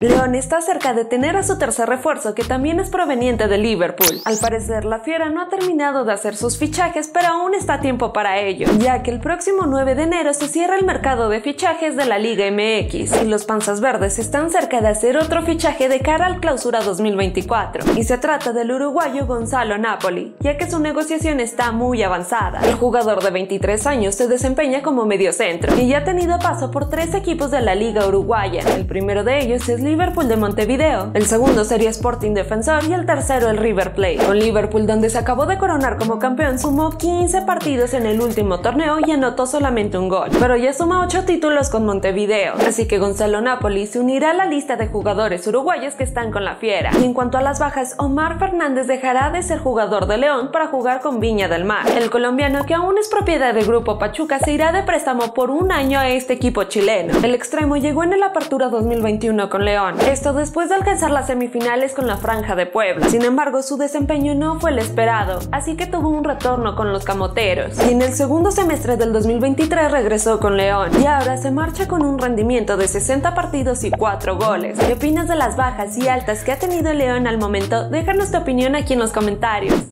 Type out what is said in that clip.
León está cerca de tener a su tercer refuerzo que también es proveniente de Liverpool. Al parecer la Fiera no ha terminado de hacer sus fichajes pero aún está tiempo para ello, ya que el próximo 9 de enero se cierra el mercado de fichajes de la Liga MX y los Panzas Verdes están cerca de hacer otro fichaje de cara al clausura 2024 y se trata del uruguayo Gonzalo Napoli, ya que su negociación está muy avanzada. El jugador de 23 años se desempeña como mediocentro y ya ha tenido paso por tres equipos de la Liga Uruguaya. El primero de ellos es Liverpool de Montevideo, el segundo sería Sporting Defensor y el tercero el River Plate. Con Liverpool, donde se acabó de coronar como campeón, sumó 15 partidos en el último torneo y anotó solamente un gol, pero ya suma 8 títulos con Montevideo, así que Gonzalo Napoli se unirá a la lista de jugadores uruguayos que están con la fiera. Y en cuanto a las bajas, Omar Fernández dejará de ser jugador de León para jugar con Viña del Mar. El colombiano, que aún es propiedad del grupo Pachuca, se irá de préstamo por un año a este equipo chileno. El extremo llegó en el Apertura 2021 con León esto después de alcanzar las semifinales con la Franja de Puebla. Sin embargo, su desempeño no fue el esperado, así que tuvo un retorno con los camoteros. Y en el segundo semestre del 2023 regresó con León y ahora se marcha con un rendimiento de 60 partidos y 4 goles. ¿Qué opinas de las bajas y altas que ha tenido León al momento? Déjanos tu opinión aquí en los comentarios.